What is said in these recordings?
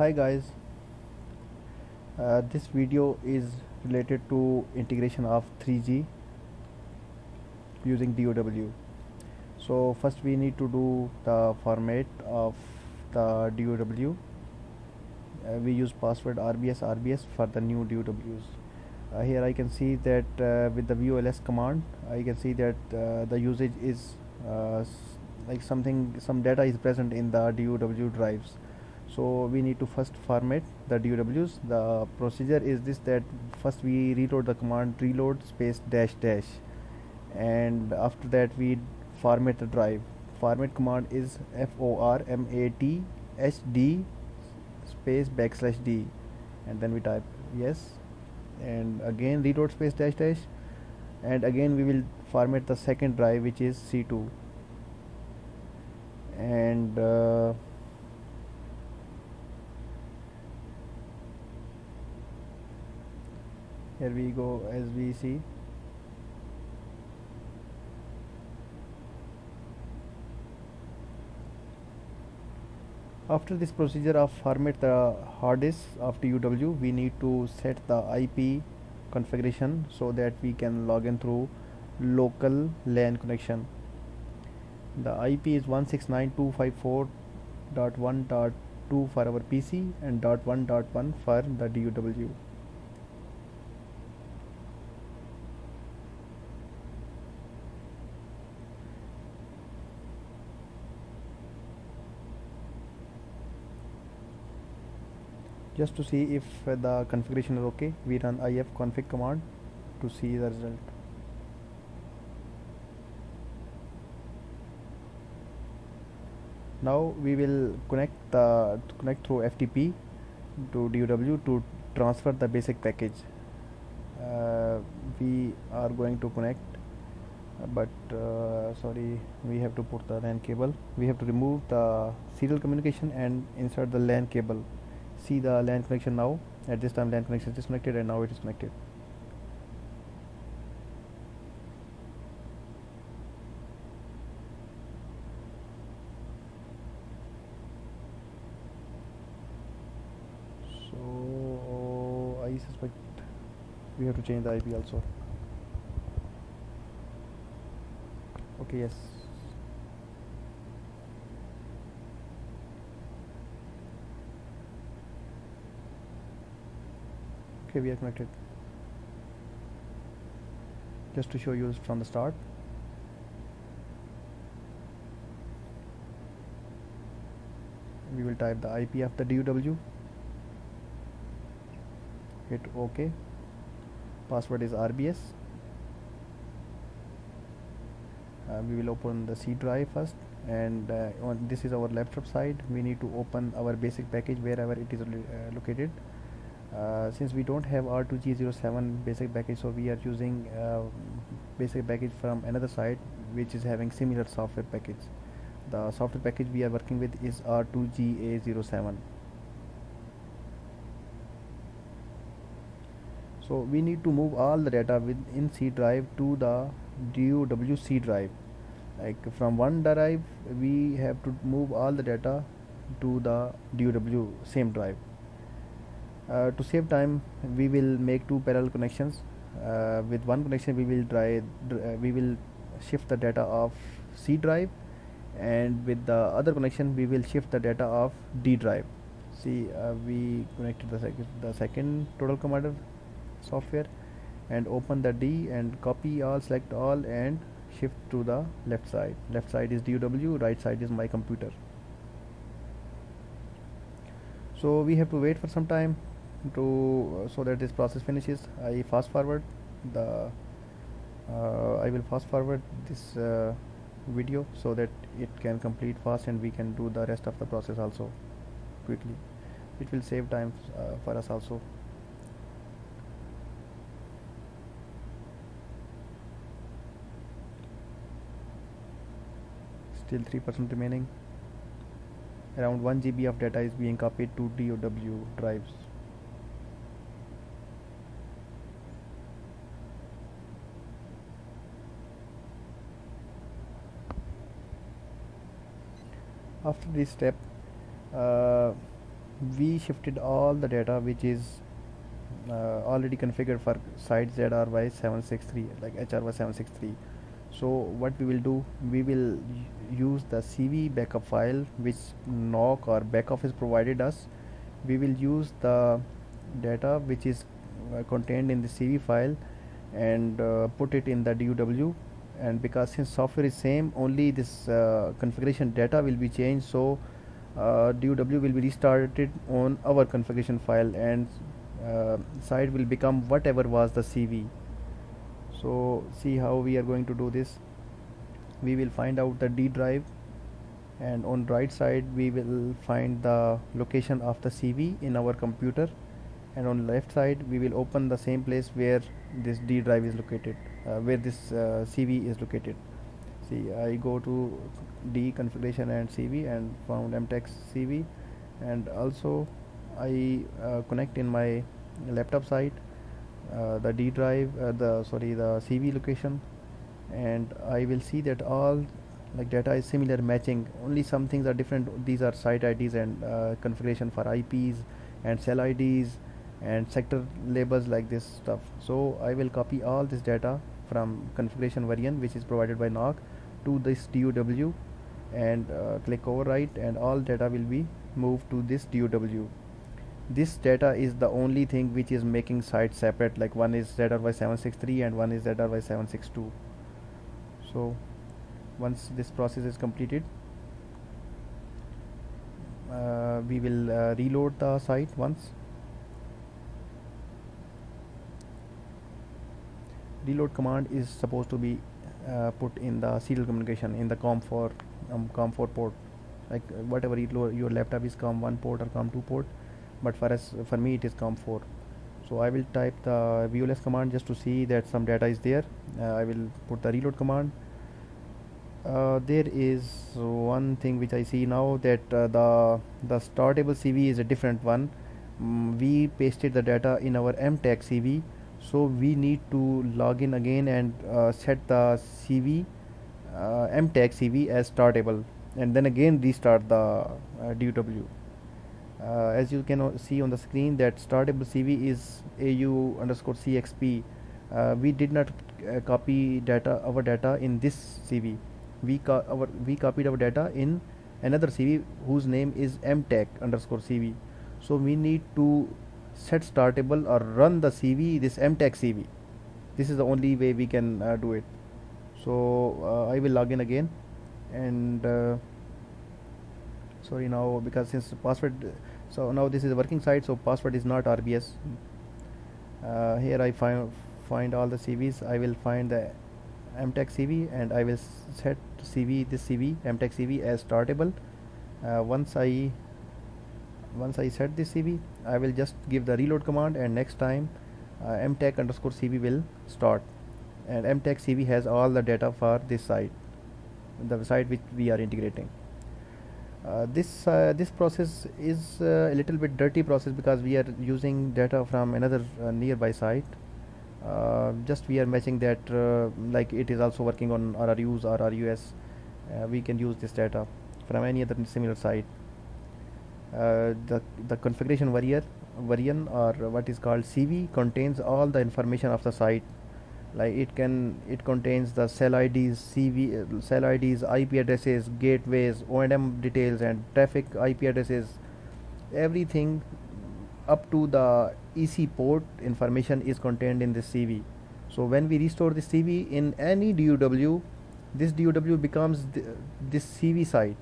hi guys. Uh, this video is related to integration of 3G using DUW so first we need to do the format of the DUW uh, we use password RBS RBS for the new DUWs uh, here I can see that uh, with the VOLS command I can see that uh, the usage is uh, like something some data is present in the DUW drives so we need to first format the DUWs the procedure is this that first we reload the command reload space dash dash. And after that we format the drive. Format command is format hd space backslash d. And then we type yes. And again reload space dash dash. And again we will format the second drive which is c2 and uh, here we go as we see. After this procedure of format the hard disk of DUW we need to set the IP configuration so that we can log in through local LAN connection. The IP is 169.254.1.2 for our PC and .1.1 for the DUW just to see if uh, the configuration is okay we run ifconfig command to see the result. Now we will connect the connect through FTP to DW to transfer the basic package. Uh, we are going to connect but uh, sorry we have to put the LAN cable. We have to remove the serial communication and insert the LAN cable see the LAN connection now. At this time LAN connection is disconnected and now it is connected. So I suspect we have to change the IP also. Okay yes okay we are connected. Just to show you from the start. We will type the IP of the DUW hit OK. Password is RBS uh, we will open the C drive first and uh, on this is our laptop side. We need to open our basic package wherever it is uh, located uh, since we don't have R2G07 basic package so we are using uh, basic package from another site which is having similar software package. The software package we are working with is R2GA07 so we need to move all the data within C drive to the DOWC drive. Like from one drive we have to move all the data to the DUW same drive uh, to save time we will make two parallel connections. Uh, with one connection we will try uh, we will shift the data of C drive and with the other connection we will shift the data of D drive. See uh, we connected the, sec the second total commander software and open the D and copy all select all and shift to the left side. Left side is DUW right side is my computer. So we have to wait for some time to uh, so that this process finishes I fast forward the uh, I will fast forward this uh, video so that it can complete fast and we can do the rest of the process also quickly. It will save time uh, for us also. Still 3% remaining. Around 1 GB of data is being copied to DUW drives after this step uh, we shifted all the data which is uh, already configured for site ZRY763 like HRY763 so what we will do we will use the CV backup file which NOC or back office provided us. We will use the data which is uh, contained in the CV file and uh, put it in the DUW and because since software is same only this uh, configuration data will be changed. So uh, DUW will be restarted on our configuration file and uh, site will become whatever was the CV so see how we are going to do this. We will find out the D drive and on right side we will find the location of the CV in our computer and on left side we will open the same place where this D drive is located uh, where this uh, CV is located. See I go to D configuration and CV and found MTech CV and also I uh, connect in my laptop site uh, the D drive uh, the sorry the CV location and I will see that all like data is similar matching. Only some things are different. These are site IDs and uh, configuration for IPs and cell IDs and sector labels like this stuff. So I will copy all this data from configuration variant which is provided by NOC to this DUW and uh, click overwrite and all data will be moved to this DUW this data is the only thing which is making sites separate like one is ZRY763 and one is ZRY762 so once this process is completed uh, we will uh, reload the site once reload command is supposed to be uh, put in the serial communication in the COM4 um, COM4 port. Like uh, whatever your laptop is COM1 port or COM2 port but for us for me it is COM4 so I will type the VLS command just to see that some data is there. Uh, I will put the reload command. Uh, there is one thing which I see now that uh, the the startable CV is a different one. Mm, we pasted the data in our MTech CV so we need to log in again and uh, set the CV uh, MTech CV as startable and then again restart the uh, DUW uh, as you can see on the screen that startable CV is AU underscore CXP uh, we did not uh, copy data our data in this CV we co our we copied our data in another CV whose name is mtech underscore CV so we need to set startable or run the CV this mtech CV this is the only way we can uh, do it. So uh, I will log in again and uh, sorry now because since password so now this is a working site so password is not RBS uh, here I find find all the CVs I will find the mtech cv and i will set cv this cv mtech cv as startable. Uh, once i once i set this cv i will just give the reload command and next time uh, mtech underscore cv will start. And mtech cv has all the data for this site the site which we are integrating. Uh, this uh, this process is uh, a little bit dirty process because we are using data from another uh, nearby site. Uh, just we are matching that like it is also working on RRUs or RUS we can use this data from any other similar site the the configuration variant variant or what is called CV contains all the information of the site like it can it contains the cell IDs CV uh, cell IDs IP addresses gateways O&M details and traffic IP addresses everything up to the EC port information is contained in this CV. So when we restore the CV in any DUW, this DUW becomes th this CV site,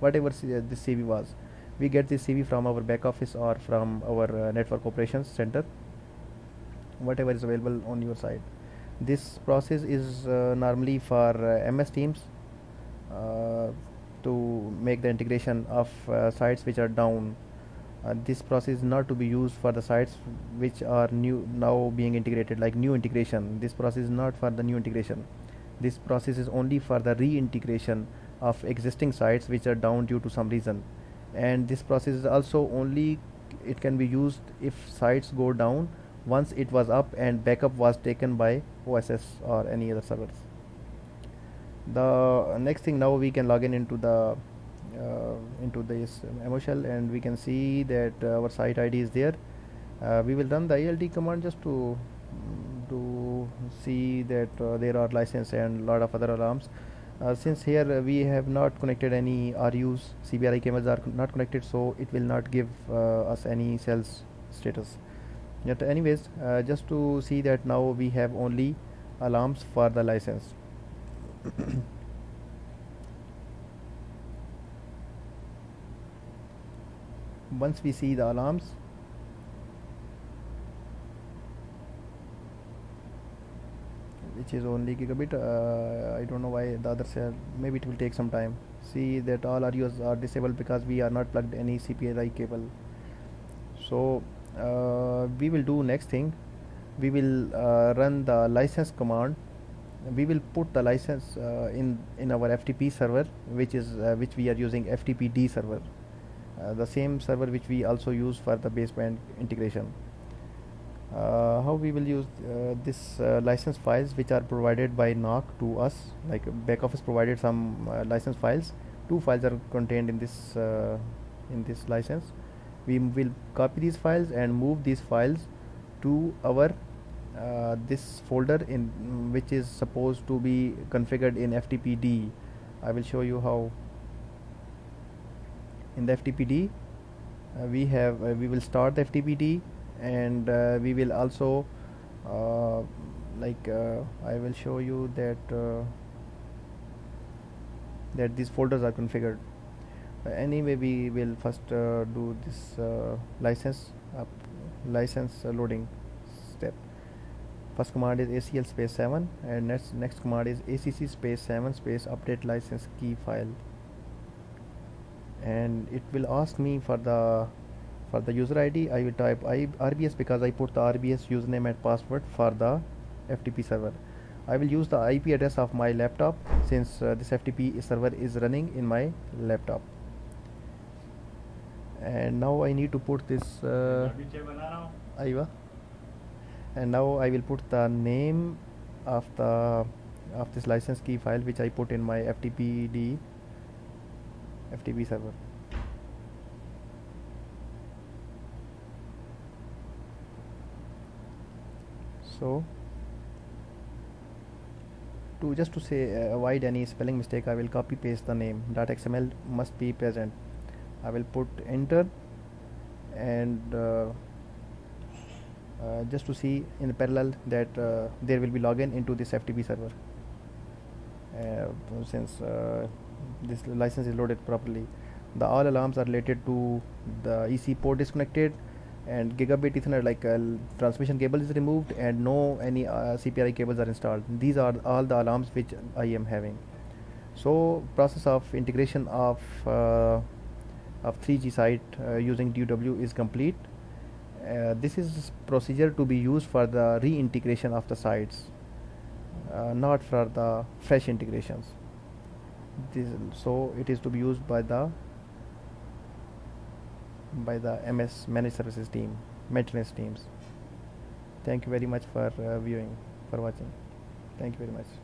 whatever uh, this CV was. We get this CV from our back office or from our uh, network operations center, whatever is available on your side. This process is uh, normally for uh, MS Teams uh, to make the integration of uh, sites which are down. This process is not to be used for the sites which are new now being integrated like new integration. This process is not for the new integration. This process is only for the reintegration of existing sites which are down due to some reason and this process is also only it can be used if sites go down once it was up and backup was taken by OSS or any other servers. The next thing now we can log in into the uh, into this MO shell and we can see that uh, our site ID is there. Uh, we will run the ALT command just to to see that uh, there are license and lot of other alarms uh, since here uh, we have not connected any RUs CPRI cables are not connected so it will not give us any cells status. Yet anyways just to see that now we have only alarms for the license. Once we see the alarms which is only gigabit uh, I don't know why the other cell maybe it will take some time. See that all RUs are disabled because we are not plugged any CPRI cable. So uh, we will do next thing. We will uh, run the license command. We will put the license uh, in in our FTP server which is uh, which we are using FTPD server. Uh, the same server which we also use for the baseband integration how we will use uh, this uh, license files which are provided by NOC to us like back office provided some license files. Two files are contained in this in this license. We will copy these files and move these files to our uh, this folder in which is supposed to be configured in FTPD I will show you how. In the FTPD uh, we have uh, we will start the FTPD and uh, we will also uh, like uh, I will show you that uh, that these folders are configured. Anyway we will first do this license up license loading step. First command is acl space 7 and next next command is acc space 7 space update license key file. And it will ask me for the for the user ID I will type I, RBS because I put the RBS username and password for the FTP server. I will use the IP address of my laptop since uh, this FTP server is running in my laptop. And now I need to put this uh, and now I will put the name of the of this license key file which I put in my FTPD FTP server. So to just to say uh, avoid any spelling mistake I will copy paste the name .xml must be present. I will put enter and uh, uh, just to see in parallel that uh, there will be login into this FTP server. Uh, since uh, this license is loaded properly. The all alarms are related to the EC port disconnected and gigabit ethernet like uh, transmission cable is removed and no any uh, CPRI cables are installed. These are all the alarms which I am having. So process of integration of uh, of 3G site uh, using DW is complete. Uh, this is procedure to be used for the reintegration of the sites uh, not for the fresh integrations. This so it is to be used by the by the MS managed services team maintenance teams. Thank you very much for uh, viewing for watching. Thank you very much